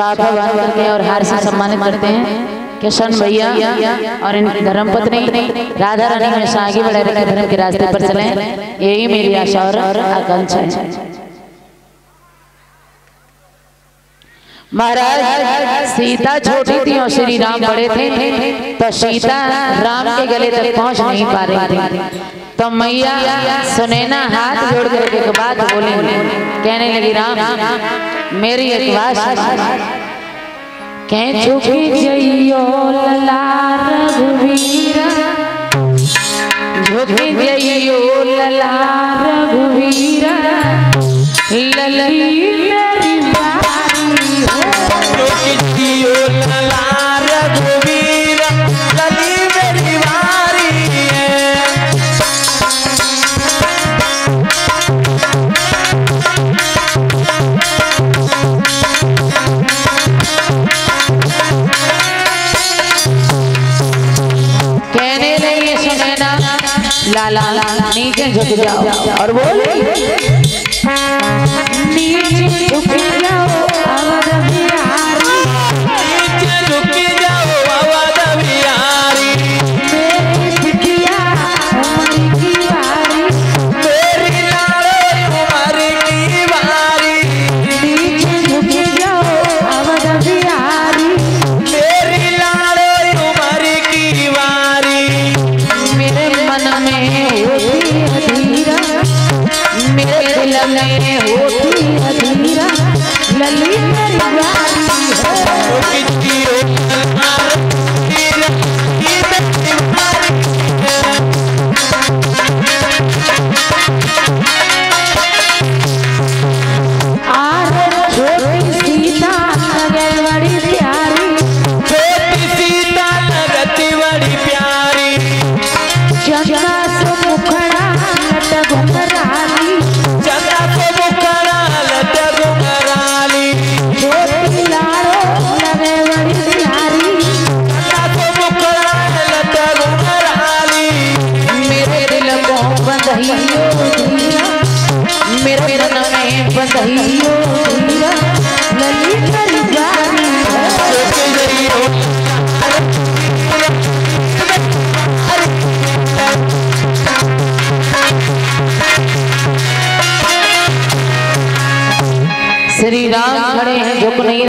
शाखा बाँध करके और हार से सम्मानित करते हैं। किशन भैया और इनकी धर्म पत्नी? राधा रानी हमेशा आगे बढ़े रहे धर्म के रास्ते पर चले। यही मेरी आशा और आकांक्षा है। महाराज सीता छोटी थी और श्री राम बड़े थे। तो सीता राम के गले तक पहुँच नहीं पा रही थी। तो मैया सुनैना हाथ जोड़ कर एक बात बोले। कहने लगी राम मेरी एक बात कह चुकी जइयो लला रघुवीर। झुकी जइयो लला रघुवीर। लली लाला नीचे झुक जाओ और बोली में होती अधीरा मेरे मेरी प्यारी हो। श्री राम खड़े हैं झुक नहीं